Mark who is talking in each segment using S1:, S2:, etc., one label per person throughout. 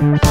S1: Thank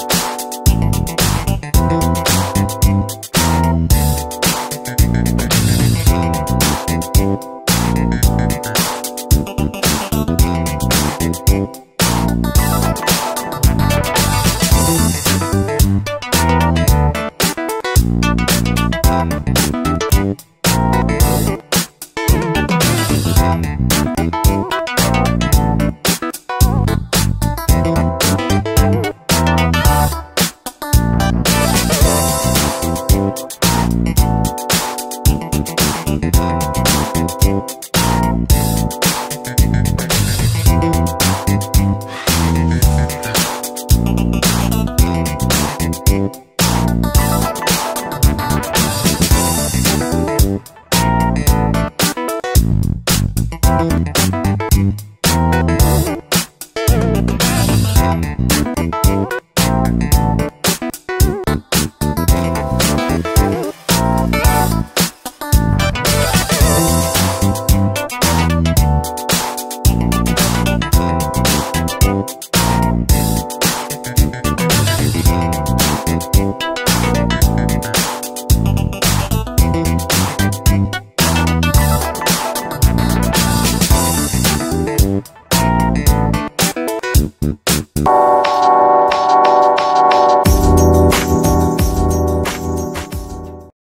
S2: Thank you. Thank